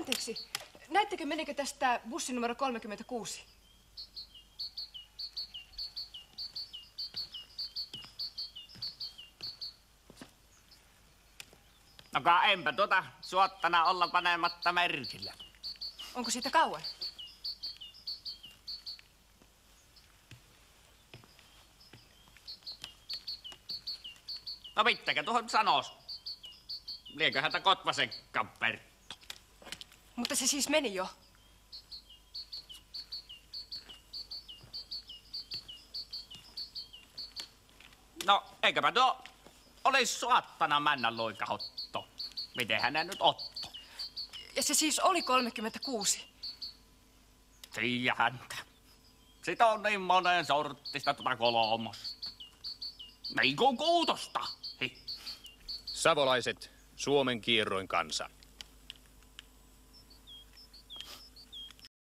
Anteeksi. Näittekö, menikö tästä bussi numero 36? No ka enpä tuota suottana olla panematta merkillä. Onko siitä kauan? No mittäkä tuohon sanos? Liekö häntä Kotvasekka Perttu? Mutta se siis meni jo. No, eiköpä tuo olisi suottana männän luikahotto. Miten hänen nyt otto? Ja se siis oli 36. Tiiä häntä. Sitä on niin monen sorttista tuota kolmosta. Niin kuin kuutosta. Hi. Savolaiset, Suomen kierroin kansa.